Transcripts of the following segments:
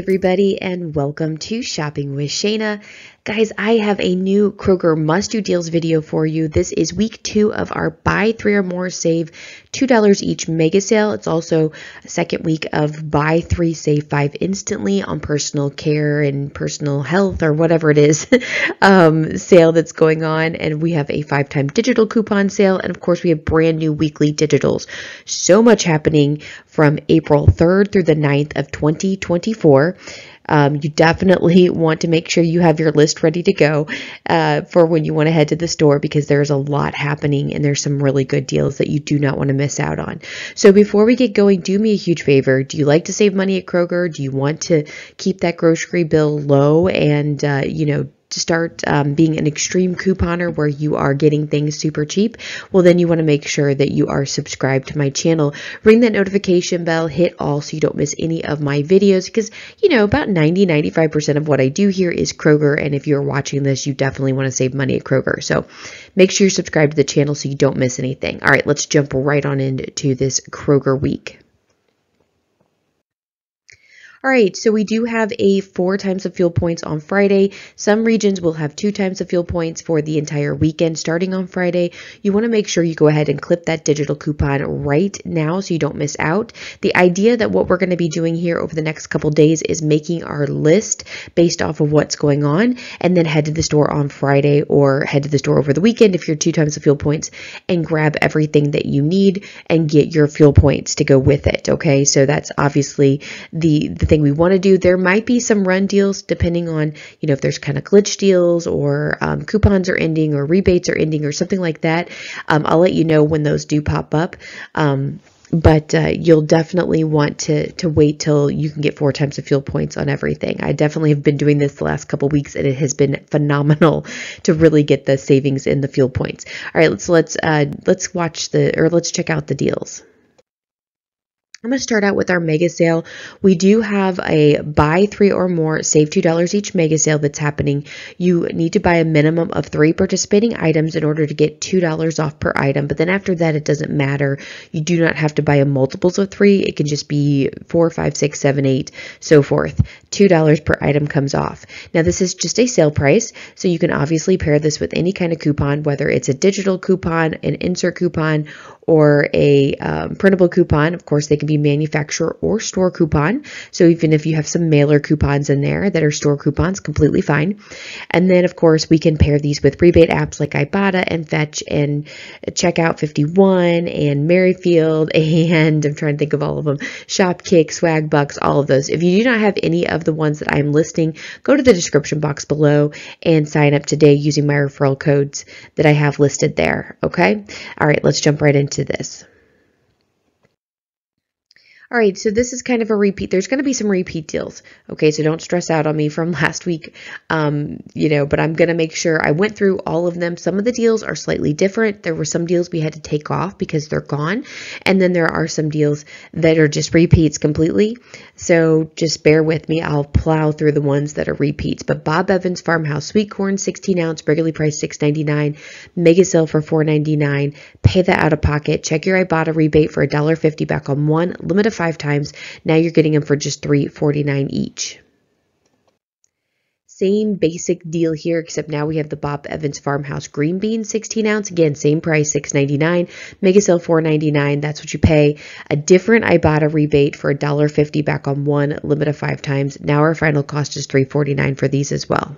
Everybody and welcome to Shopping with Shana. Guys, I have a new Kroger must do deals video for you. This is week two of our buy three or more, save $2 each mega sale. It's also a second week of buy three, save five instantly on personal care and personal health or whatever it is um, sale that's going on. And we have a five time digital coupon sale. And of course, we have brand new weekly digitals. So much happening from April 3rd through the 9th of 2024. Um, you definitely want to make sure you have your list ready to go uh, for when you want to head to the store because there's a lot happening and there's some really good deals that you do not want to miss out on. So before we get going, do me a huge favor. Do you like to save money at Kroger? Do you want to keep that grocery bill low and, uh, you know, to start um, being an extreme couponer where you are getting things super cheap, well, then you want to make sure that you are subscribed to my channel. Ring that notification bell, hit all so you don't miss any of my videos because, you know, about 90 95% of what I do here is Kroger. And if you're watching this, you definitely want to save money at Kroger. So make sure you're subscribed to the channel so you don't miss anything. All right, let's jump right on into this Kroger week. All right, so we do have a four times of fuel points on Friday. Some regions will have two times of fuel points for the entire weekend starting on Friday. You want to make sure you go ahead and clip that digital coupon right now so you don't miss out. The idea that what we're going to be doing here over the next couple days is making our list based off of what's going on and then head to the store on Friday or head to the store over the weekend if you're two times the fuel points and grab everything that you need and get your fuel points to go with it. Okay, so that's obviously the, the thing we want to do. There might be some run deals depending on, you know, if there's kind of glitch deals or um, coupons are ending or rebates are ending or something like that. Um, I'll let you know when those do pop up. Um, but uh, you'll definitely want to to wait till you can get four times the fuel points on everything. I definitely have been doing this the last couple weeks, and it has been phenomenal to really get the savings in the fuel points. All right, let's let's uh, let's watch the or let's check out the deals. I'm going to start out with our mega sale. We do have a buy three or more, save $2 each mega sale that's happening. You need to buy a minimum of three participating items in order to get $2 off per item. But then after that, it doesn't matter. You do not have to buy a multiples of three. It can just be four, five, six, seven, eight, so forth. $2 per item comes off. Now, this is just a sale price, so you can obviously pair this with any kind of coupon, whether it's a digital coupon, an insert coupon, or a um, printable coupon. Of course, they can be manufacturer or store coupon. So even if you have some mailer coupons in there that are store coupons, completely fine. And then, of course, we can pair these with rebate apps like Ibotta and Fetch and Checkout 51 and Merrifield and I'm trying to think of all of them, Shopkick, Swagbucks, all of those. If you do not have any of the ones that I'm listing, go to the description box below and sign up today using my referral codes that I have listed there. Okay? All right, let's jump right into this. All right, so this is kind of a repeat. There's going to be some repeat deals. Okay, so don't stress out on me from last week, um, you know, but I'm going to make sure I went through all of them. Some of the deals are slightly different. There were some deals we had to take off because they're gone. And then there are some deals that are just repeats completely. So just bear with me. I'll plow through the ones that are repeats. But Bob Evans Farmhouse Sweet Corn, 16 ounce, regularly priced $6.99, mega sale for $4.99. Pay that out of pocket. Check your Ibotta rebate for $1.50 back on one. Limit of five times. Now you're getting them for just $3.49 each. Same basic deal here, except now we have the Bob Evans Farmhouse Green Bean 16 ounce. Again, same price, $6.99. Mega sale $4.99. That's what you pay. A different Ibotta rebate for $1.50 back on one, limit of five times. Now our final cost is $3.49 for these as well.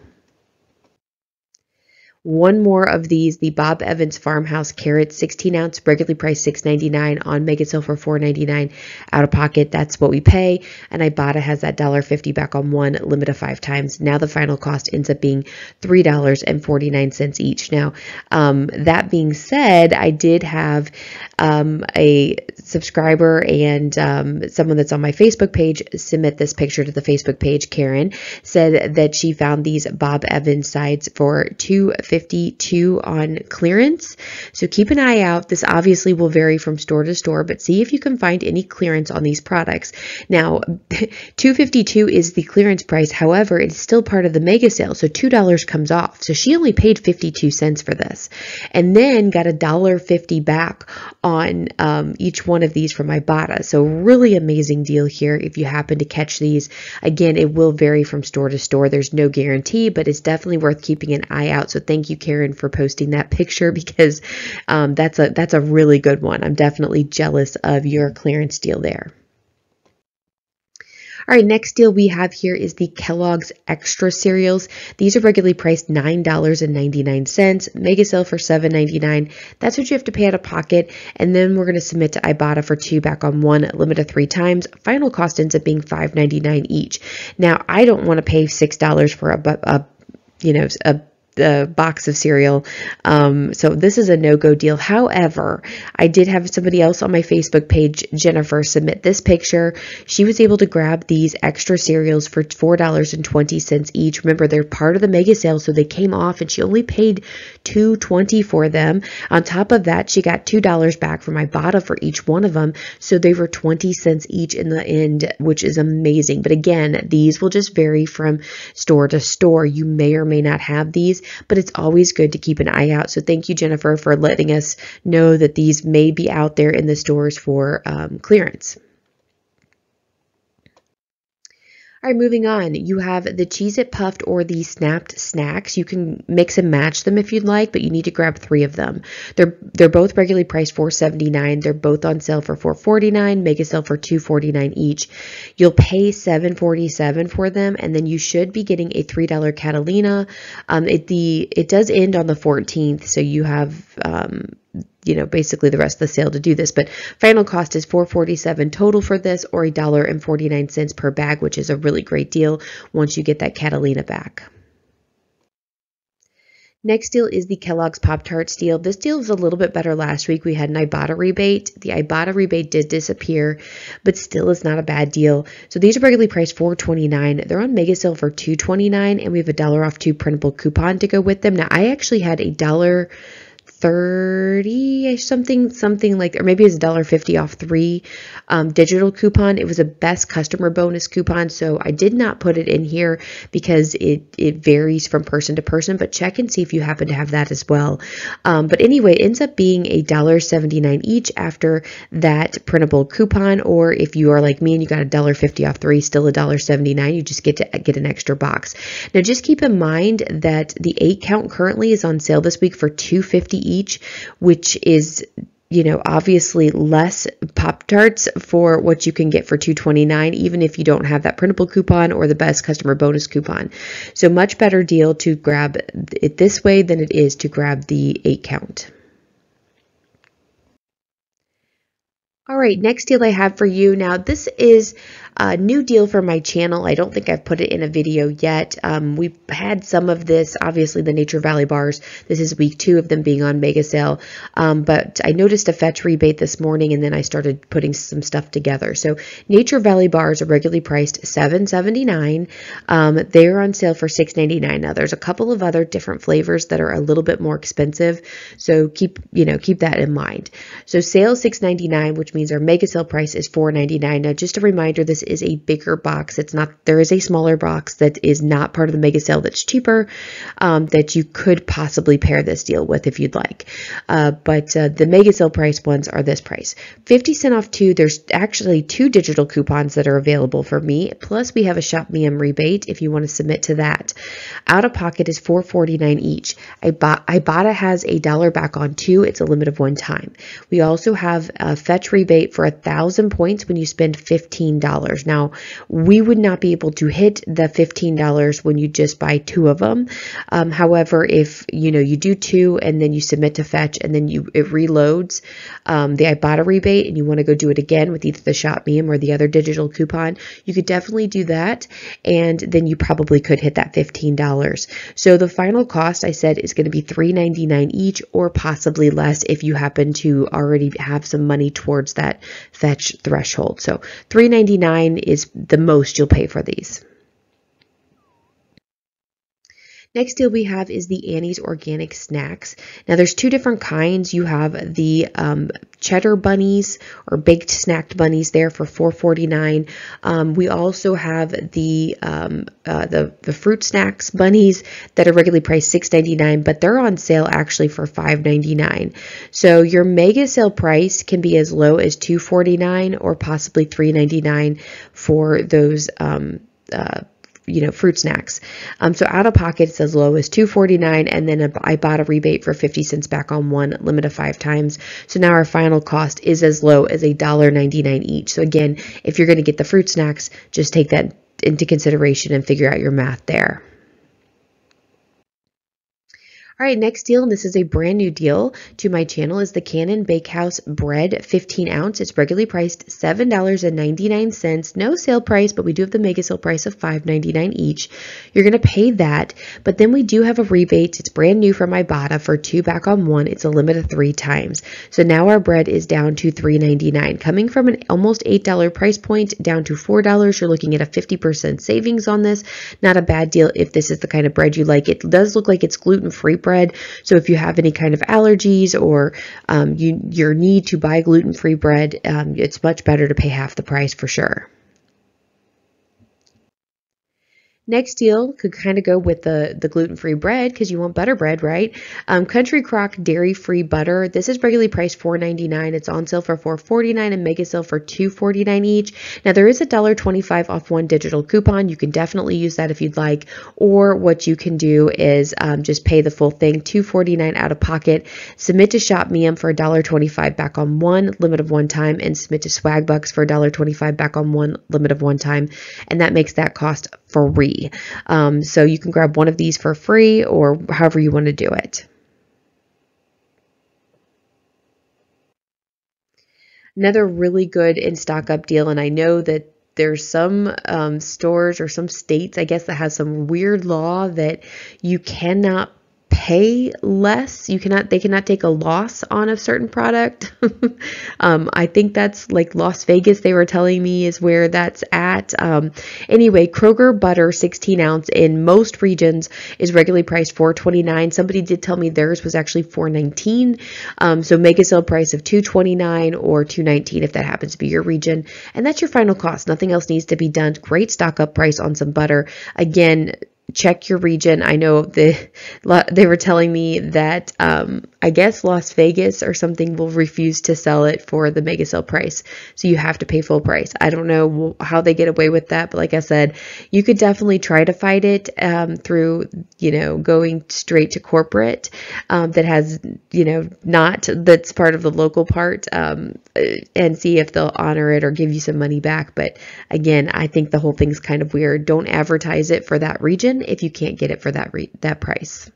One more of these, the Bob Evans Farmhouse Carrots, 16 ounce, regularly priced $6.99 on Mega Sale for $4.99 out of pocket. That's what we pay. And Ibotta has that $1.50 back on one, limit of five times. Now the final cost ends up being $3.49 each. Now, um, that being said, I did have um, a subscriber and um, someone that's on my Facebook page submit this picture to the Facebook page. Karen said that she found these Bob Evans sides for two $2.52 on clearance. So keep an eye out. This obviously will vary from store to store, but see if you can find any clearance on these products. Now, $2.52 is the clearance price. However, it's still part of the mega sale, so $2 comes off. So she only paid 52 cents for this and then got a $1.50 back on um, each one of these from Ibotta. So really amazing deal here if you happen to catch these. Again, it will vary from store to store. There's no guarantee, but it's definitely worth keeping an eye out. So thank you, Karen, for posting that picture because um, that's a that's a really good one. I'm definitely jealous of your clearance deal there. All right, next deal we have here is the Kellogg's Extra cereals. These are regularly priced $9.99. Mega sale for $7.99. That's what you have to pay out of pocket. And then we're going to submit to Ibotta for two back on one, limit of three times. Final cost ends up being $5.99 each. Now, I don't want to pay $6 for a, a you know, a the box of cereal. Um, so this is a no-go deal. However, I did have somebody else on my Facebook page, Jennifer, submit this picture. She was able to grab these extra cereals for $4.20 each. Remember, they're part of the mega sale, so they came off and she only paid $2.20 for them. On top of that, she got $2 back from Ibotta for each one of them. So they were 20 cents each in the end, which is amazing. But again, these will just vary from store to store. You may or may not have these but it's always good to keep an eye out. So thank you, Jennifer, for letting us know that these may be out there in the stores for um, clearance. All right, moving on. You have the Cheez It Puffed or the Snapped Snacks. You can mix and match them if you'd like, but you need to grab three of them. They're they're both regularly priced $4.79. They're both on sale for $4.49, mega sale for $2.49 each. You'll pay $7.47 for them, and then you should be getting a $3 Catalina. Um, it the it does end on the 14th, so you have um, you know, basically the rest of the sale to do this. But final cost is 447 total for this or a dollar and 49 cents per bag, which is a really great deal once you get that Catalina back. Next deal is the Kellogg's Pop Tarts deal. This deal was a little bit better last week. We had an Ibotta rebate. The Ibotta rebate did disappear, but still is not a bad deal. So these are regularly priced $4.29. They're on mega sale for $2.29, and we have a dollar off two printable coupon to go with them. Now I actually had a dollar 30 something something like or maybe it's $1.50 off three um, digital coupon. It was a best customer bonus coupon so i did not put it in here because it it varies from person to person but check and see if you happen to have that as well. Um, but anyway it ends up being a $1.79 each after that printable coupon or if you are like me and you got a $1.50 off three still a $1.79 you just get to get an extra box. Now just keep in mind that the eight count currently is on sale this week for 250 each, which is you know, obviously less Pop Tarts for what you can get for 229 even if you don't have that printable coupon or the best customer bonus coupon. So much better deal to grab it this way than it is to grab the 8 count. All right, next deal I have for you. Now, this is a new deal for my channel. I don't think I've put it in a video yet. Um, we've had some of this, obviously the Nature Valley bars. This is week two of them being on mega sale. Um, but I noticed a fetch rebate this morning and then I started putting some stuff together. So Nature Valley bars are regularly priced $7.79. Um, they're on sale for $6.99. Now there's a couple of other different flavors that are a little bit more expensive. So keep, you know, keep that in mind. So sale $6.99, which means our mega sale price is $4.99. Now just a reminder, this is a bigger box. It's not, there is a smaller box that is not part of the mega sale that's cheaper um, that you could possibly pair this deal with if you'd like. Uh, but uh, the mega sale price ones are this price 50 cent off two. There's actually two digital coupons that are available for me. Plus, we have a Shopmium rebate if you want to submit to that. Out of pocket is $4.49 each. I Ibotta has a dollar back on two. It's a limit of one time. We also have a fetch rebate for a thousand points when you spend $15. Now, we would not be able to hit the $15 when you just buy two of them. Um, however, if you know you do two and then you submit to fetch and then you it reloads um, the Ibotta rebate and you want to go do it again with either the Shopmium or the other digital coupon, you could definitely do that, and then you probably could hit that $15. So the final cost I said is going to be $3.99 each, or possibly less if you happen to already have some money towards that fetch threshold. So $3.99 is the most you'll pay for these. Next deal we have is the Annie's Organic Snacks. Now there's two different kinds. You have the um, cheddar bunnies or baked snacked bunnies there for $4.49. Um, we also have the um, uh, the the fruit snacks bunnies that are regularly priced $6.99, but they're on sale actually for $5.99. So your mega sale price can be as low as $2.49 or possibly $3.99 for those um, uh, you know, fruit snacks. Um, so out of pocket, it's as low as $2.49, and then a, Ibotta rebate for 50 cents back on one, limit of five times. So now our final cost is as low as $1.99 each. So again, if you're going to get the fruit snacks, just take that into consideration and figure out your math there. All right, next deal, and this is a brand new deal to my channel, is the Canyon Bakehouse bread, 15 ounce. It's regularly priced $7.99. No sale price, but we do have the mega sale price of $5.99 each. You're going to pay that, but then we do have a rebate. It's brand new from Ibotta for two back on one. It's a limit of three times. So now our bread is down to $3.99. Coming from an almost $8 price point down to $4, you're looking at a 50% savings on this. Not a bad deal if this is the kind of bread you like. It does look like it's gluten-free bread. So if you have any kind of allergies or um, you, your need to buy gluten-free bread, um, it's much better to pay half the price for sure. Next deal could kind of go with the, the gluten-free bread because you want butter bread, right? Um, Country Crock dairy-free butter. This is regularly priced $4.99. It's on sale for $4.49 and mega sale for $2.49 each. Now there is a $1.25 off one digital coupon. You can definitely use that if you'd like. Or what you can do is um, just pay the full thing, $2.49 out of pocket. Submit to ShopMium for $1.25 back on one limit of one time, and submit to Swagbucks for $1.25 back on one limit of one time, and that makes that cost free. Um, so you can grab one of these for free or however you want to do it. Another really good in stock up deal, and I know that there's some um, stores or some states, I guess, that has some weird law that you cannot pay less. You cannot, they cannot take a loss on a certain product. um, I think that's like Las Vegas, they were telling me is where that's at. Um, anyway, Kroger butter 16 ounce in most regions is regularly priced 4.29. Somebody did tell me theirs was actually 4.19. Um, so make a sale price of 2.29 or 2.19 if that happens to be your region. And that's your final cost. Nothing else needs to be done. Great stock up price on some butter. Again, check your region. I know the they were telling me that um, I guess Las Vegas or something will refuse to sell it for the mega sale price, so you have to pay full price. I don't know how they get away with that, but like I said, you could definitely try to fight it um, through you know going straight to corporate um, that has you know not that's part of the local part um, and see if they'll honor it or give you some money back. But again, I think the whole thing's kind of weird. Don't advertise it for that region if you can't get it for that that price.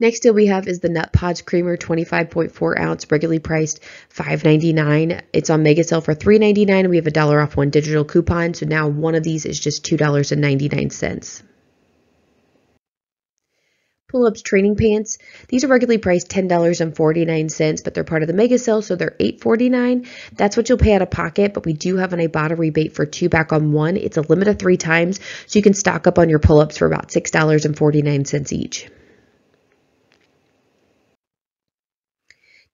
Next deal we have is the Nut Pods Creamer 25.4 ounce, regularly priced $5.99. It's on mega sale for $3.99 and we have a dollar off one digital coupon. So now one of these is just $2.99. Pull-ups training pants. These are regularly priced $10.49, but they're part of the mega sale, so they're $8.49. That's what you'll pay out of pocket, but we do have an Ibotta rebate for two back on one. It's a limit of three times, so you can stock up on your pull-ups for about $6.49 each.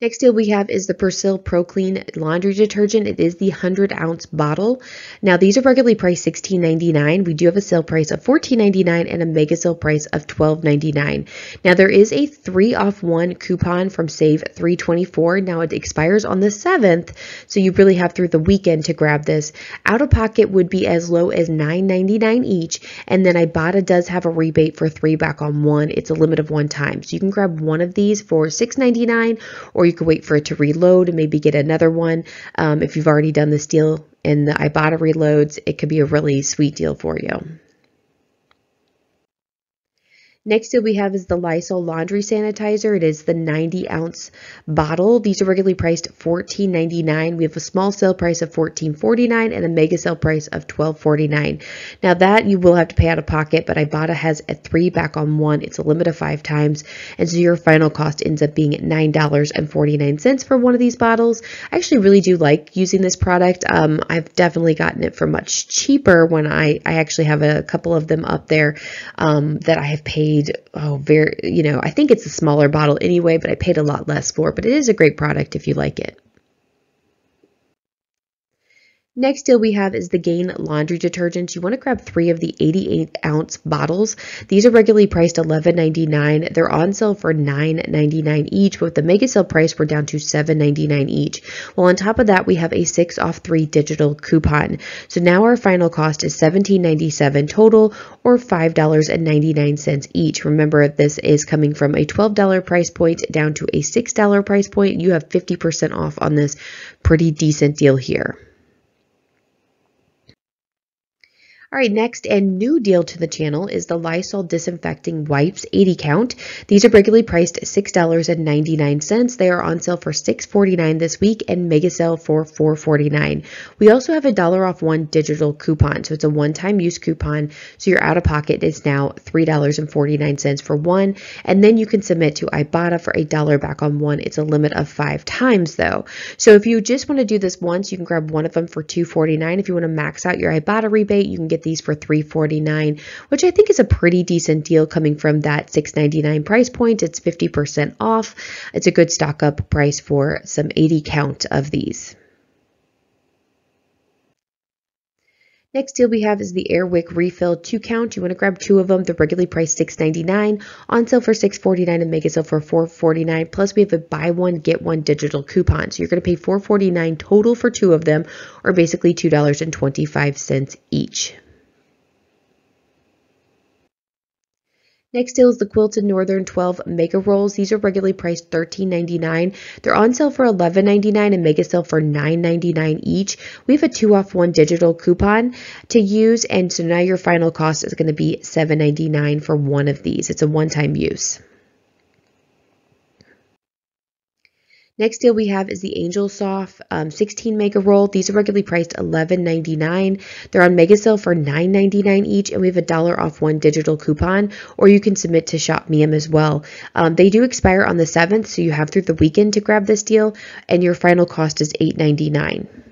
Next deal we have is the Persil Pro Clean laundry detergent. It is the 100 ounce bottle. Now these are regularly priced $16.99. We do have a sale price of $14.99 and a mega sale price of $12.99. Now there is a three off one coupon from Save 324. Now it expires on the 7th, so you really have through the weekend to grab this. Out of pocket would be as low as $9.99 each, and then Ibotta does have a rebate for three back on one. It's a limit of one time, so you can grab one of these for $6.99 or you could wait for it to reload and maybe get another one. Um, if you've already done this deal and the Ibotta reloads, it could be a really sweet deal for you. Next deal we have is the Lysol laundry sanitizer. It is the 90 ounce bottle. These are regularly priced $14.99. We have a small sale price of $14.49 and a mega sale price of $12.49. Now that you will have to pay out of pocket, but Ibotta has a three back on one. It's a limit of five times. And so your final cost ends up being $9.49 for one of these bottles. I actually really do like using this product. Um, I've definitely gotten it for much cheaper when I, I actually have a couple of them up there um, that I have paid paid, oh, very, you know, I think it's a smaller bottle anyway, but I paid a lot less for, but it is a great product if you like it. Next deal we have is the Gain laundry detergent. You want to grab three of the 88 ounce bottles. These are regularly priced $11.99. They're on sale for $9.99 each, but with the mega sale price, we're down to $7.99 each. Well, on top of that, we have a six off three digital coupon. So now our final cost is $17.97 total or $5.99 each. Remember, this is coming from a $12 price point down to a $6 price point. You have 50% off on this pretty decent deal here. All right, next and new deal to the channel is the Lysol Disinfecting Wipes 80 count. These are regularly priced $6.99. They are on sale for $6.49 this week and mega sale for $4.49. We also have a dollar off one digital coupon. So it's a one-time use coupon. So your out of pocket is now $3.49 for one. And then you can submit to Ibotta for a dollar back on one. It's a limit of five times though. So if you just want to do this once, you can grab one of them for $2.49. If you want to max out your Ibotta rebate, you can get get these for 349, which I think is a pretty decent deal coming from that 699 price point. It's 50% off. It's a good stock up price for some 80 count of these. Next deal we have is the Airwick Refill 2 count. You want to grab two of them. They're regularly priced $6.99, on sale for $6.49 and mega sale for $4.49. Plus we have a buy one, get one digital coupon. So you're going to pay $4.49 total for two of them, or basically $2.25 each. Next deal is the Quilted Northern 12 Mega Rolls. These are regularly priced $13.99. They're on sale for $11.99 and mega sale for $9.99 each. We have a two off one digital coupon to use, and so now your final cost is going to be $7.99 for one of these. It's a one time use. Next deal we have is the Angel Soft um, 16 mega roll. These are regularly priced $11.99. They're on mega sale for $9.99 each, and we have a dollar off one digital coupon, or you can submit to Shopmium as well. Um, they do expire on the 7th, so you have through the weekend to grab this deal, and your final cost is $8.99.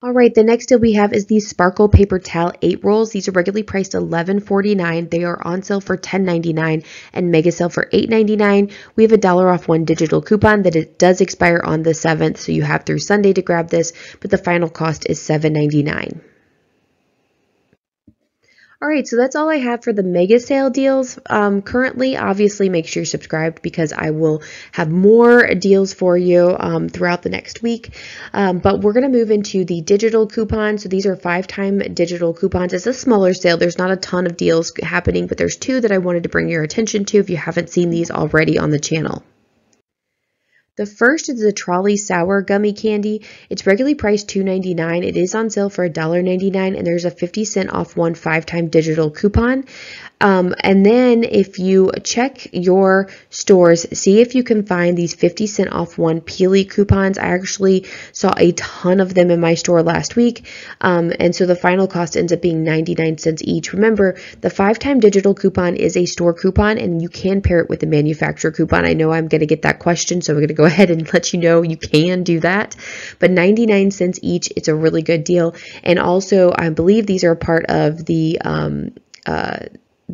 All right, the next deal we have is these Sparkle Paper Towel 8 rolls. These are regularly priced $11.49. They are on sale for $10.99 and mega sale for $8.99. We have a dollar off one digital coupon that it does expire on the 7th, so you have through Sunday to grab this, but the final cost is $7.99. All right, so that's all I have for the mega sale deals um, currently. Obviously, make sure you're subscribed because I will have more deals for you um, throughout the next week. Um, but we're going to move into the digital coupons. So these are five-time digital coupons. It's a smaller sale. There's not a ton of deals happening, but there's two that I wanted to bring your attention to if you haven't seen these already on the channel. The first is the Trolli Sour Gummy Candy. It's regularly priced $2.99. It is on sale for $1.99 and there's a 50 cent off one five-time digital coupon. Um, and then if you check your stores, see if you can find these 50 cent off one peelie coupons. I actually saw a ton of them in my store last week. Um, and so the final cost ends up being 99 cents each. Remember, the five time digital coupon is a store coupon and you can pair it with the manufacturer coupon. I know I'm going to get that question, so I'm going to go ahead and let you know you can do that. But 99 cents each, it's a really good deal. And also, I believe these are a part of the, um, uh,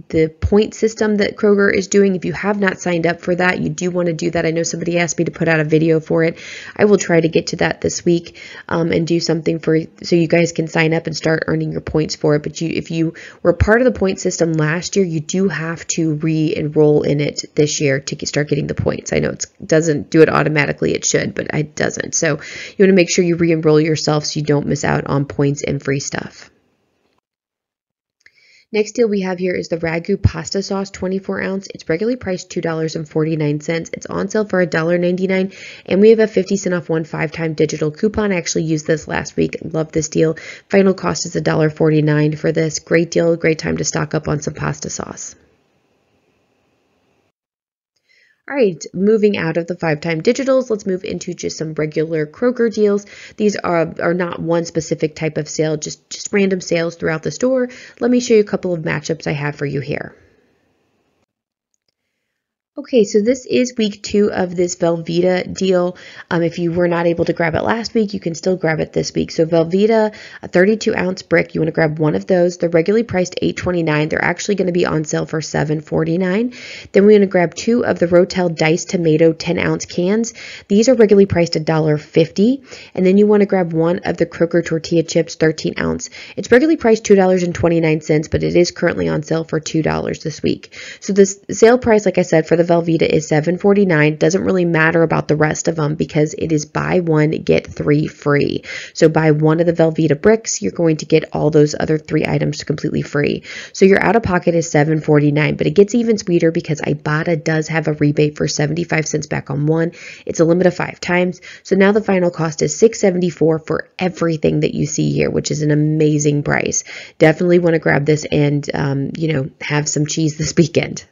the point system that Kroger is doing. If you have not signed up for that, you do want to do that. I know somebody asked me to put out a video for it. I will try to get to that this week um, and do something for so you guys can sign up and start earning your points for it. But you, if you were part of the point system last year, you do have to re-enroll in it this year to get, start getting the points. I know it doesn't do it automatically. It should, but it doesn't. So you want to make sure you re-enroll yourself so you don't miss out on points and free stuff. Next deal we have here is the Ragu pasta sauce 24 ounce. It's regularly priced $2.49. It's on sale for $1.99 and we have a 50 cent off one five time digital coupon. I actually used this last week. Love this deal. Final cost is $1.49 for this. Great deal, great time to stock up on some pasta sauce. All right, moving out of the five-time digitals, let's move into just some regular Kroger deals. These are, are not one specific type of sale, just, just random sales throughout the store. Let me show you a couple of matchups I have for you here. Okay, so this is week two of this Velveeta deal. Um, if you were not able to grab it last week, you can still grab it this week. So Velveeta, a 32 ounce brick, you want to grab one of those. They're regularly priced $8.29. They're actually going to be on sale for $7.49. Then we're going to grab two of the Rotel diced tomato 10 ounce cans. These are regularly priced $1.50. And then you want to grab one of the Kroger tortilla chips 13 ounce. It's regularly priced $2.29, but it is currently on sale for $2 this week. So the sale price, like I said, for the the Velveeta is $7.49. Doesn't really matter about the rest of them because it is buy one, get three free. So buy one of the Velveeta bricks, you're going to get all those other three items completely free. So your out of pocket is $7.49, but it gets even sweeter because Ibotta does have a rebate for 75 cents back on one. It's a limit of five times. So now the final cost is $6.74 for everything that you see here, which is an amazing price. Definitely want to grab this and, um, you know, have some cheese this weekend.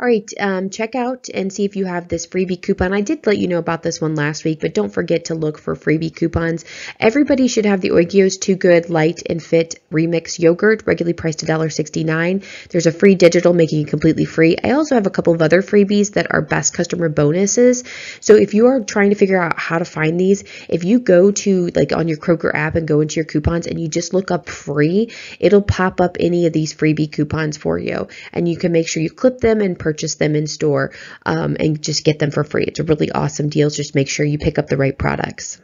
All right, um, check out and see if you have this freebie coupon. I did let you know about this one last week, but don't forget to look for freebie coupons. Everybody should have the Oikos Too Good Light and Fit Remix Yogurt, regularly priced $1.69. There's a free digital making it completely free. I also have a couple of other freebies that are best customer bonuses. So if you are trying to figure out how to find these, if you go to like on your Kroger app and go into your coupons and you just look up free, it'll pop up any of these freebie coupons for you. And you can make sure you clip them and purchase them in store um, and just get them for free. It's a really awesome deal. Just make sure you pick up the right products.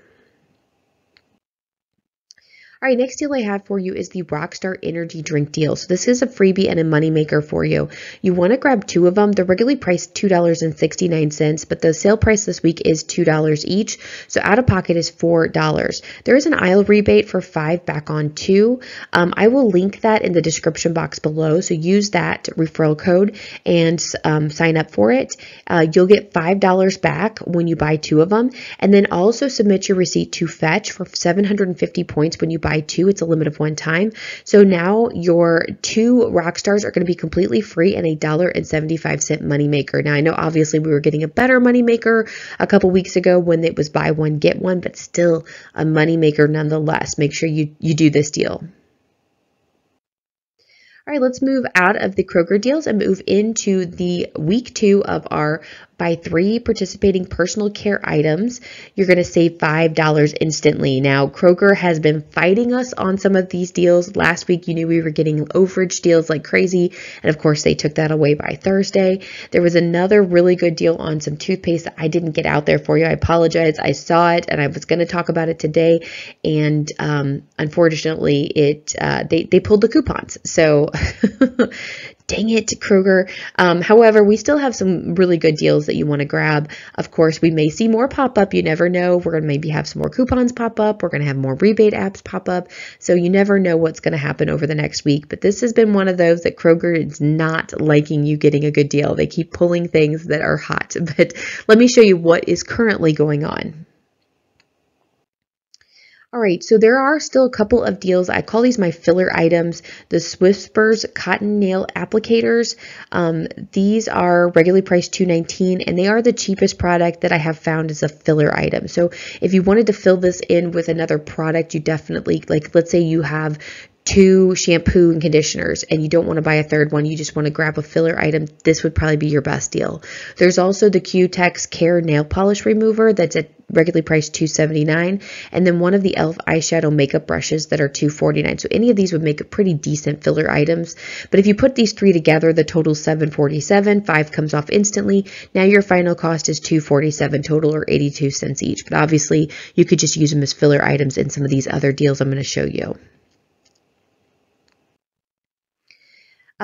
All right, next deal I have for you is the Rockstar Energy Drink deal. So this is a freebie and a moneymaker for you. You want to grab two of them. They're regularly priced $2.69, but the sale price this week is $2 each. So out of pocket is $4. There is an aisle rebate for five back on two. Um, I will link that in the description box below. So use that referral code and um, sign up for it. Uh, you'll get $5 back when you buy two of them. And then also submit your receipt to Fetch for 750 points when you buy buy two, it's a limit of one time. So now your two rock stars are going to be completely free and a dollar and 75 cent moneymaker. Now I know obviously we were getting a better moneymaker a couple weeks ago when it was buy one, get one, but still a moneymaker nonetheless. Make sure you, you do this deal. All right, let's move out of the Kroger deals and move into the week two of our buy three participating personal care items, you're going to save $5 instantly. Now, Kroger has been fighting us on some of these deals. Last week, you knew we were getting overage deals like crazy. And of course, they took that away by Thursday. There was another really good deal on some toothpaste that I didn't get out there for you. I apologize. I saw it and I was going to talk about it today. And um, unfortunately, it uh, they, they pulled the coupons. So dang it, Kroger. Um, however, we still have some really good deals that you want to grab. Of course, we may see more pop up. You never know. We're going to maybe have some more coupons pop up. We're going to have more rebate apps pop up. So you never know what's going to happen over the next week. But this has been one of those that Kroger is not liking you getting a good deal. They keep pulling things that are hot. But let me show you what is currently going on. All right, so there are still a couple of deals. I call these my filler items. The Swisspers Cotton Nail Applicators. Um, these are regularly priced $2.19 and they are the cheapest product that I have found as a filler item. So if you wanted to fill this in with another product, you definitely, like let's say you have two shampoo and conditioners and you don't want to buy a third one, you just want to grab a filler item, this would probably be your best deal. There's also the Cutex Care Nail Polish Remover that's at regularly priced 279 and then one of the e.l.f. eyeshadow makeup brushes that are 249. So any of these would make a pretty decent filler items. But if you put these three together, the total 747, five comes off instantly. Now your final cost is 247 total or 82 cents each. But obviously you could just use them as filler items in some of these other deals I'm going to show you.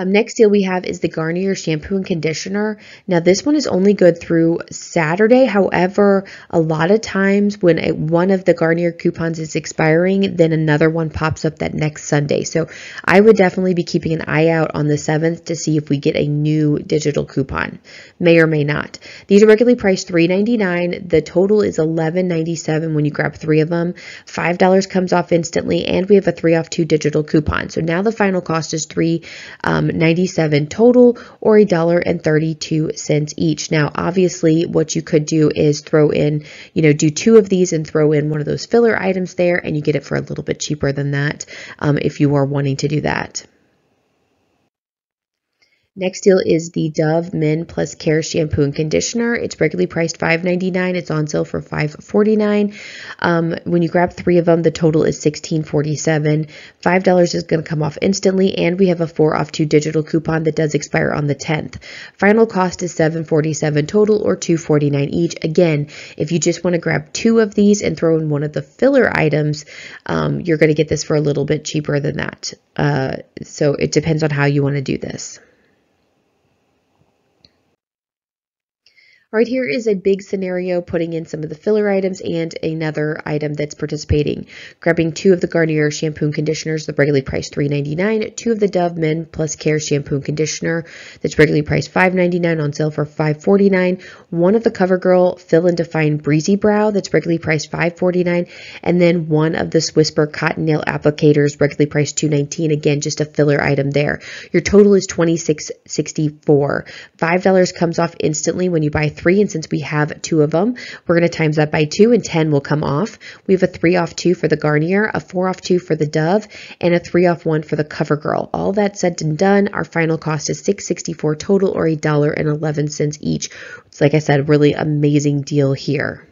Um, next deal we have is the Garnier shampoo and conditioner. Now this one is only good through Saturday. However, a lot of times when a, one of the Garnier coupons is expiring, then another one pops up that next Sunday. So I would definitely be keeping an eye out on the 7th to see if we get a new digital coupon. May or may not. These are regularly priced $3.99. The total is $11.97 when you grab three of them. $5 comes off instantly, and we have a three off two digital coupon. So now the final cost is three. Um, 97 total or a dollar and 32 cents each. Now, obviously, what you could do is throw in, you know, do two of these and throw in one of those filler items there, and you get it for a little bit cheaper than that um, if you are wanting to do that. Next deal is the Dove Men Plus Care Shampoo and Conditioner. It's regularly priced $5.99. It's on sale for $5.49. Um, when you grab three of them, the total is $16.47. $5 is going to come off instantly, and we have a 4 off 2 digital coupon that does expire on the 10th. Final cost is $7.47 total or $2.49 each. Again, if you just want to grab two of these and throw in one of the filler items, um, you're going to get this for a little bit cheaper than that. Uh, so it depends on how you want to do this. Right, here is a big scenario putting in some of the filler items and another item that's participating. Grabbing two of the Garnier shampoo and conditioners, the regularly priced $3.99. Two of the Dove Men Plus Care shampoo and conditioner that's regularly priced $5.99 on sale for $5.49. One of the CoverGirl Fill and Define Breezy Brow that's regularly priced $5.49. And then one of the Whisper Cotton Nail Applicators regularly priced $2.19. Again, just a filler item there. Your total is $26.64. $5 comes off instantly when you buy three, and since we have two of them, we're going to times that by two, and 10 will come off. We have a three off two for the Garnier, a four off two for the Dove, and a three off one for the CoverGirl. All that said and done, our final cost is $6.64 total or a dollar and 11 cents each. It's like I said, really amazing deal here.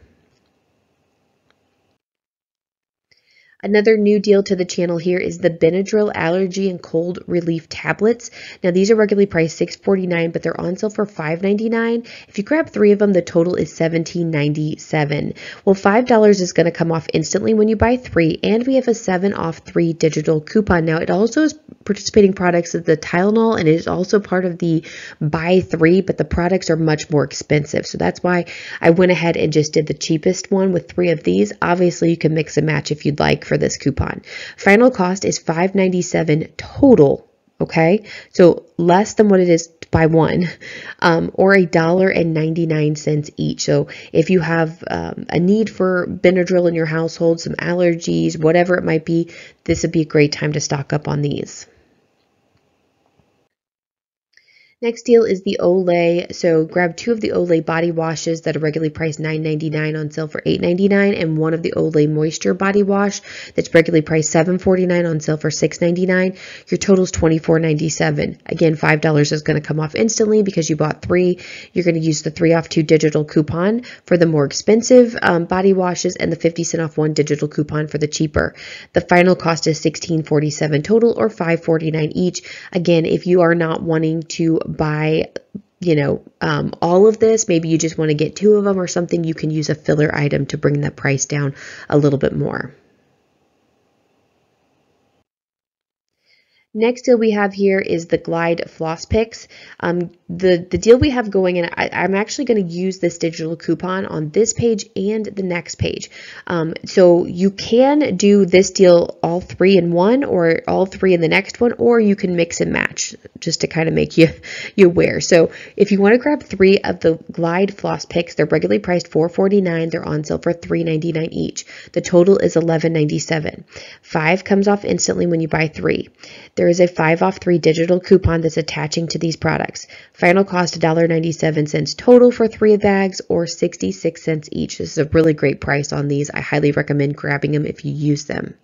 Another new deal to the channel here is the Benadryl Allergy and Cold Relief Tablets. Now these are regularly priced $6.49, but they're on sale for $5.99. If you grab three of them, the total is $17.97. Well, $5 is going to come off instantly when you buy three, and we have a 7 off 3 digital coupon. Now it also is participating products of the Tylenol, and it is also part of the buy three, but the products are much more expensive. So that's why I went ahead and just did the cheapest one with three of these. Obviously, you can mix and match if you'd like for this coupon. Final cost is $5.97 total. Okay, so less than what it is by one, um, or a dollar and 99 cents each. So if you have um, a need for Benadryl in your household, some allergies, whatever it might be, this would be a great time to stock up on these. Next deal is the Olay. So grab two of the Olay body washes that are regularly priced $9.99 on sale for $8.99 and one of the Olay Moisture body wash that's regularly priced $7.49 on sale for $6.99. Your total is $24.97. Again, $5 is going to come off instantly because you bought three. You're going to use the three off two digital coupon for the more expensive um, body washes and the 50 cent off one digital coupon for the cheaper. The final cost is $16.47 total or $5.49 each. Again, if you are not wanting to buy you know, um, all of this, maybe you just want to get two of them or something, you can use a filler item to bring the price down a little bit more. Next deal we have here is the Glide Floss Picks. Um, the, the deal we have going in, I, am actually going to use this digital coupon on this page and the next page. Um, so you can do this deal all three in one or all three in the next one, or you can mix and match just to kind of make you, you aware. So if you want to grab three of the Glide Floss Picks, they're regularly priced $4.49. They're on sale for $3.99 each. The total is $11.97. Five comes off instantly when you buy three. There is a 5 off 3 digital coupon that's attaching to these products. Final cost $1.97 total for three bags or 66 cents each. This is a really great price on these. I highly recommend grabbing them if you use them.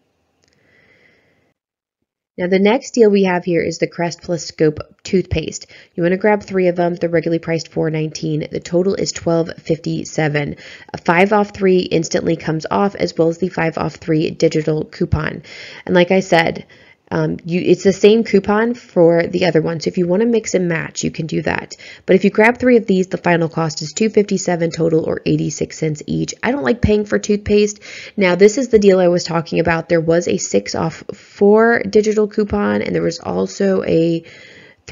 Now the next deal we have here is the Crest Plus Scope toothpaste. You want to grab three of them. They're regularly priced $4.19. The total is $12.57. A 5 off 3 instantly comes off as well as the 5 off 3 digital coupon. And like I said, um, you, it's the same coupon for the other one. So if you want to mix and match, you can do that. But if you grab three of these, the final cost is $2.57 total or 86 cents each. I don't like paying for toothpaste. Now, this is the deal I was talking about. There was a six off four digital coupon, and there was also a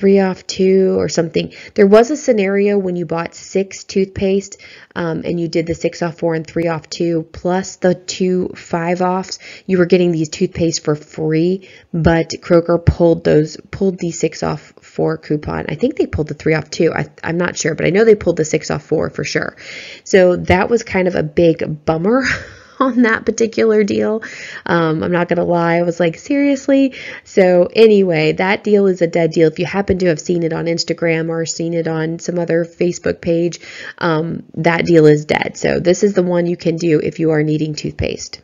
three off two or something. There was a scenario when you bought six toothpaste um, and you did the six off four and three off two plus the two five offs. You were getting these toothpaste for free, but Kroger pulled those pulled the six off four coupon. I think they pulled the three off two. I, I'm not sure, but I know they pulled the six off four for sure. So that was kind of a big bummer. on that particular deal. Um, I'm not going to lie. I was like, seriously? So, anyway, that deal is a dead deal. If you happen to have seen it on Instagram or seen it on some other Facebook page, um, that deal is dead. So, this is the one you can do if you are needing toothpaste.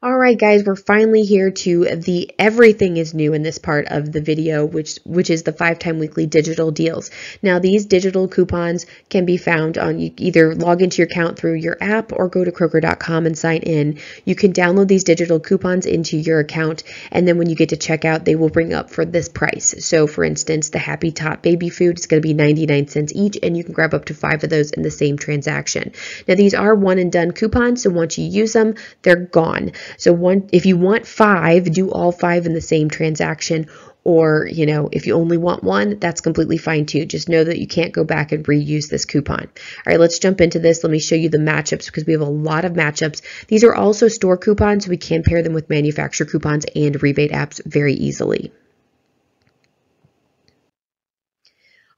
All right, guys, we're finally here to the everything is new in this part of the video, which which is the five time weekly digital deals. Now, these digital coupons can be found on you either log into your account through your app or go to Kroger.com and sign in. You can download these digital coupons into your account, and then when you get to checkout, they will bring up for this price. So, for instance, the Happy Tot baby food is going to be 99 cents each, and you can grab up to five of those in the same transaction. Now, these are one and done coupons, so once you use them, they're gone. So one, if you want five, do all five in the same transaction. Or, you know, if you only want one, that's completely fine too. Just know that you can't go back and reuse this coupon. All right, let's jump into this. Let me show you the matchups because we have a lot of matchups. These are also store coupons. So we can pair them with manufacturer coupons and rebate apps very easily.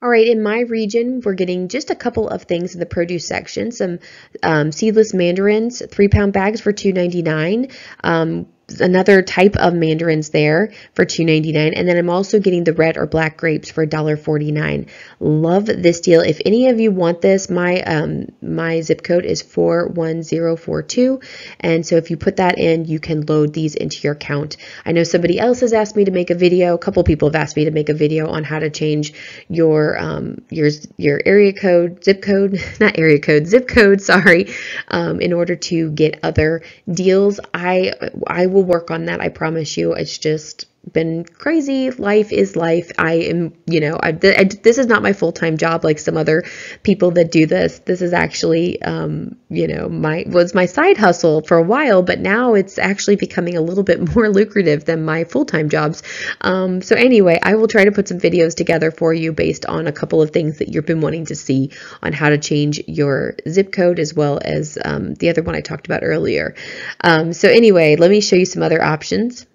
All right, in my region, we're getting just a couple of things in the produce section. Some um, seedless mandarins, three pound bags for $2.99. Um, another type of mandarins there for $2.99 and then I'm also getting the red or black grapes for $1.49 love this deal. If any of you want this my um my zip code is 41042 and so if you put that in you can load these into your account. I know somebody else has asked me to make a video. A couple people have asked me to make a video on how to change your um your your area code zip code not area code zip code sorry um, in order to get other deals. I I will will work on that. I promise you. It's just been crazy. Life is life. I am, you know, I, I, this is not my full time job like some other people that do this. This is actually, um, you know, my was my side hustle for a while, but now it's actually becoming a little bit more lucrative than my full time jobs. Um, so anyway, I will try to put some videos together for you based on a couple of things that you've been wanting to see on how to change your zip code as well as um, the other one I talked about earlier. Um, so anyway, let me show you some other options.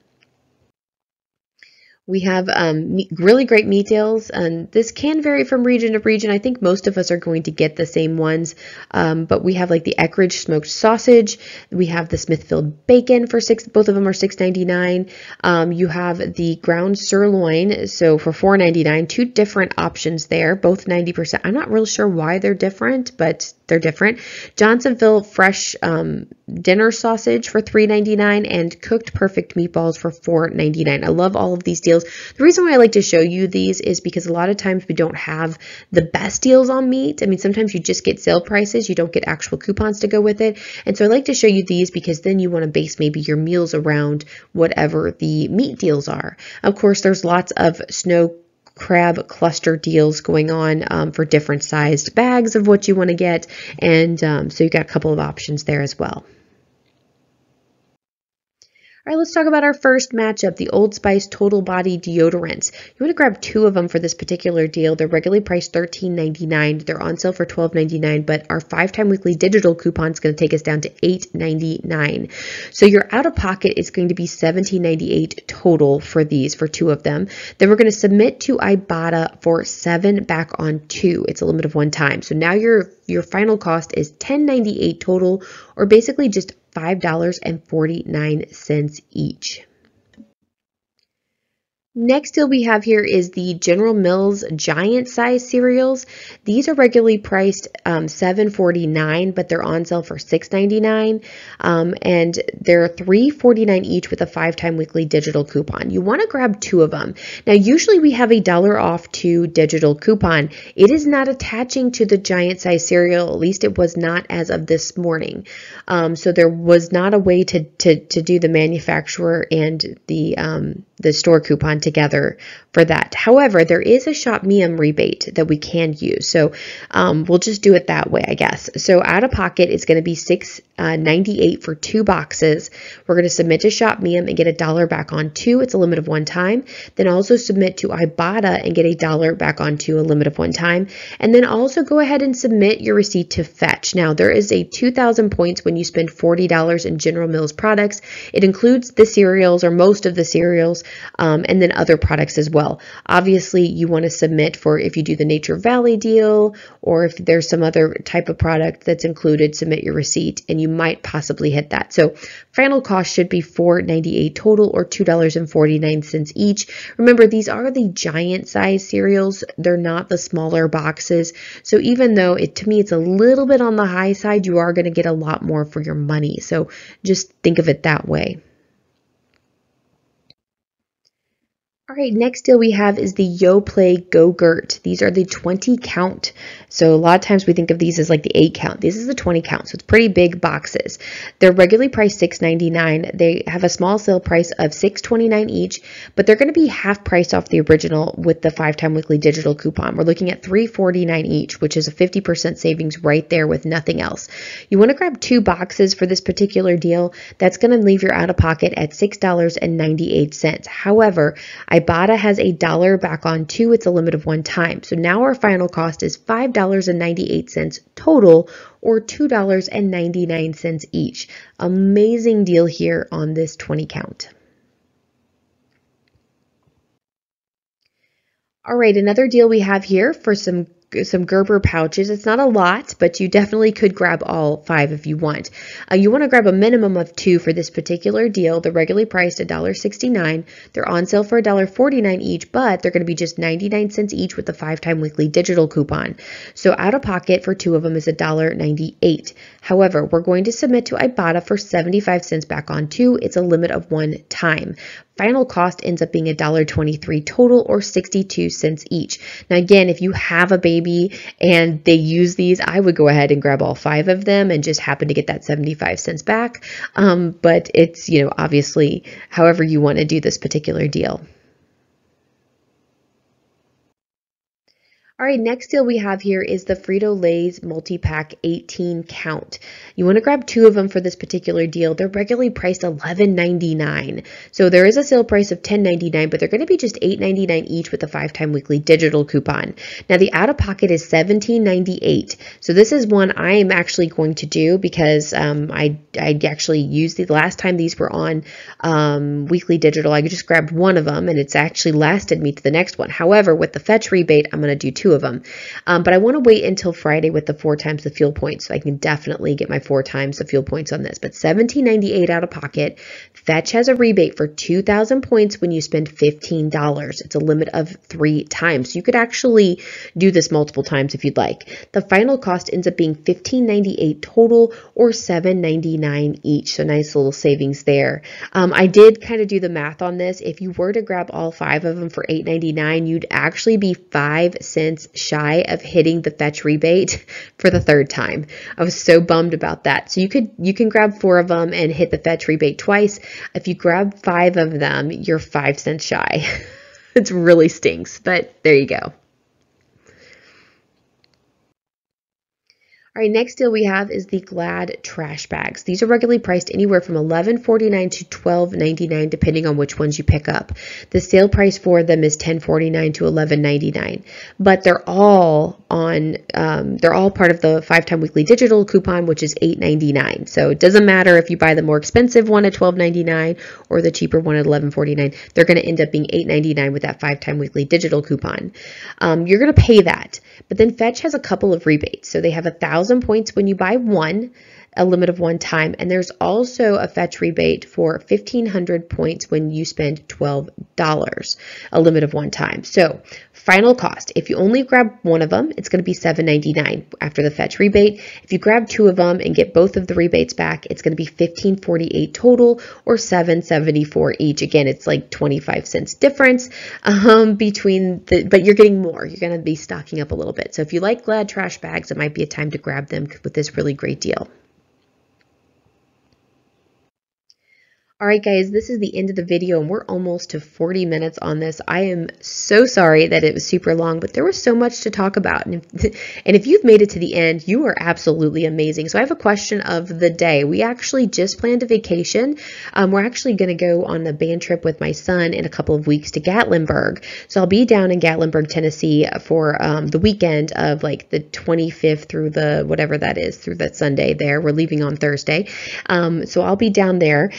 We have um, really great meat deals, and this can vary from region to region. I think most of us are going to get the same ones, um, but we have like the Eckrich smoked sausage. We have the Smithfield bacon for six. Both of them are six ninety nine. Um, you have the ground sirloin, so for four ninety nine. Two different options there, both ninety percent. I'm not real sure why they're different, but they're different. Johnsonville fresh um, dinner sausage for $3.99 and cooked perfect meatballs for $4.99. I love all of these deals. The reason why I like to show you these is because a lot of times we don't have the best deals on meat. I mean, sometimes you just get sale prices. You don't get actual coupons to go with it. And so I like to show you these because then you want to base maybe your meals around whatever the meat deals are. Of course, there's lots of snow crab cluster deals going on um, for different sized bags of what you want to get. And um, so you've got a couple of options there as well. All right, let's talk about our first matchup, the Old Spice Total Body Deodorants. You want to grab two of them for this particular deal. They're regularly priced $13.99. They're on sale for $12.99, but our five-time weekly digital coupon is going to take us down to $8.99. So your out-of-pocket is going to be $17.98 total for these, for two of them. Then we're going to submit to Ibotta for seven back on two. It's a limit of one time. So now your your final cost is $10.98 total, or basically just $5.49 each. Next deal we have here is the General Mills giant size cereals. These are regularly priced um, $7.49, but they're on sale for $6.99. Um, and they're $3.49 each with a five-time weekly digital coupon. You want to grab two of them. Now, usually we have a dollar off two digital coupon. It is not attaching to the giant size cereal. At least it was not as of this morning. Um, so there was not a way to, to, to do the manufacturer and the, um, the store coupon together for that. However, there is a Shopmium rebate that we can use. So um, we'll just do it that way, I guess. So out of pocket is going to be six uh, 98 for two boxes. We're going to submit to Shopmium and get a dollar back on two. It's a limit of one time. Then also submit to Ibotta and get a dollar back on two, a limit of one time. And then also go ahead and submit your receipt to Fetch. Now, there is a 2,000 points when you spend $40 in General Mills products. It includes the cereals or most of the cereals um, and then other products as well. Obviously, you want to submit for if you do the Nature Valley deal or if there's some other type of product that's included, submit your receipt and you you might possibly hit that. So final cost should be $4.98 total or $2.49 each. Remember, these are the giant size cereals. They're not the smaller boxes. So even though it to me it's a little bit on the high side, you are going to get a lot more for your money. So just think of it that way. All right, next deal we have is the Yoplait Go-Gurt. These are the 20 count. So a lot of times we think of these as like the 8 count. This is the 20 count, so it's pretty big boxes. They're regularly priced $6.99. They have a small sale price of $6.29 each, but they're going to be half price off the original with the 5-time weekly digital coupon. We're looking at $3.49 each, which is a 50% savings right there with nothing else. You want to grab two boxes for this particular deal. That's going to leave your out-of-pocket at $6.98. However, Ibotta has a dollar back on two. It's a limit of one time. So now our final cost is $5.98 total or $2.99 each. Amazing deal here on this 20 count. All right, another deal we have here for some some Gerber pouches. It's not a lot, but you definitely could grab all five if you want. Uh, you want to grab a minimum of two for this particular deal. They're regularly priced $1.69. They're on sale for $1.49 each, but they're going to be just 99 cents each with the five-time weekly digital coupon. So out of pocket for two of them is $1.98. However, we're going to submit to Ibotta for 75 cents back on two. It's a limit of one time. Final cost ends up being $1.23 total or 62 cents each. Now again, if you have a baby and they use these, I would go ahead and grab all five of them and just happen to get that 75 cents back. Um, but it's, you know, obviously however you want to do this particular deal. All right, next deal we have here is the Frito-Lay's multi-pack 18 count. You want to grab two of them for this particular deal. They're regularly priced $11.99. So there is a sale price of $10.99, but they're going to be just $8.99 each with a five-time weekly digital coupon. Now the out-of-pocket is $17.98. So this is one I am actually going to do because um, I, I actually used the last time these were on um, weekly digital. I just grabbed one of them and it's actually lasted me to the next one. However, with the fetch rebate, I'm going to do two two of them. Um, but I want to wait until Friday with the four times the fuel points so I can definitely get my four times the fuel points on this. But $17.98 out of pocket. Fetch has a rebate for 2,000 points when you spend $15. It's a limit of three times. So you could actually do this multiple times if you'd like. The final cost ends up being $15.98 total or $7.99 each. So nice little savings there. Um, I did kind of do the math on this. If you were to grab all five of them for $8.99, you'd actually be five cents shy of hitting the fetch rebate for the third time. I was so bummed about that. So you could you can grab four of them and hit the fetch rebate twice. If you grab five of them, you're five cents shy. it really stinks, but there you go. All right, next deal we have is the Glad trash bags. These are regularly priced anywhere from $11.49 to $12.99 depending on which ones you pick up. The sale price for them is $10.49 to $11.99, but they're all on. Um, they're all part of the five-time weekly digital coupon, which is $8.99. So it doesn't matter if you buy the more expensive one at $12.99 or the cheaper one at $11.49. They're going to end up being $8.99 with that five-time weekly digital coupon. Um, you're going to pay that, but then Fetch has a couple of rebates. So they have a thousand 1,000 points when you buy one, a limit of one time. And there's also a fetch rebate for 1,500 points when you spend $12, a limit of one time. So Final cost, if you only grab one of them, it's going to be $7.99 after the fetch rebate. If you grab two of them and get both of the rebates back, it's going to be $15.48 total or $7.74 each. Again, it's like 25 cents difference um, between the, but you're getting more. You're going to be stocking up a little bit. So if you like Glad trash bags, it might be a time to grab them with this really great deal. All right, guys, this is the end of the video, and we're almost to 40 minutes on this. I am so sorry that it was super long, but there was so much to talk about. And if, and if you've made it to the end, you are absolutely amazing. So I have a question of the day. We actually just planned a vacation. Um, we're actually going to go on a band trip with my son in a couple of weeks to Gatlinburg. So I'll be down in Gatlinburg, Tennessee for um, the weekend of like the 25th through the whatever that is, through that Sunday there. We're leaving on Thursday. Um, so I'll be down there.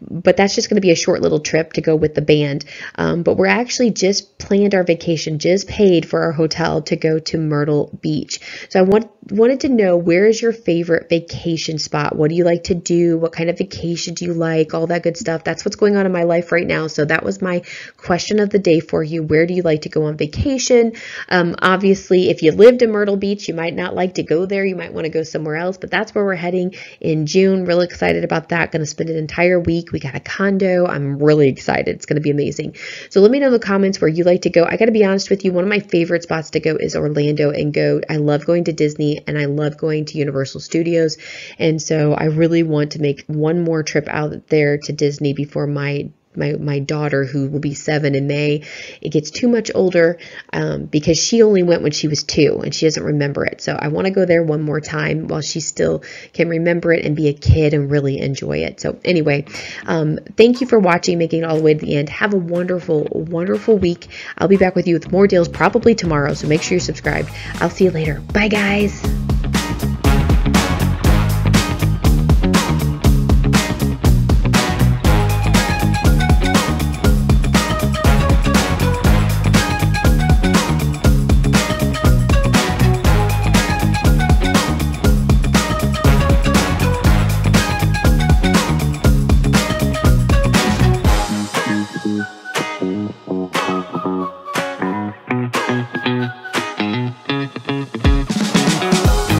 But that's just going to be a short little trip to go with the band. Um, but we're actually just planned our vacation, just paid for our hotel to go to Myrtle Beach. So I want, wanted to know where is your favorite vacation spot? What do you like to do? What kind of vacation do you like? All that good stuff. That's what's going on in my life right now. So that was my question of the day for you. Where do you like to go on vacation? Um, obviously, if you lived in Myrtle Beach, you might not like to go there. You might want to go somewhere else, but that's where we're heading in June. Really excited about that. Going to spend an entire week week. We got a condo. I'm really excited. It's going to be amazing. So let me know in the comments where you like to go. I got to be honest with you. One of my favorite spots to go is Orlando and go. I love going to Disney and I love going to Universal Studios. And so I really want to make one more trip out there to Disney before my my my daughter who will be seven in May. It gets too much older um, because she only went when she was two and she doesn't remember it. So I want to go there one more time while she still can remember it and be a kid and really enjoy it. So anyway, um, thank you for watching, making it all the way to the end. Have a wonderful, wonderful week. I'll be back with you with more deals probably tomorrow. So make sure you're subscribed. I'll see you later. Bye guys.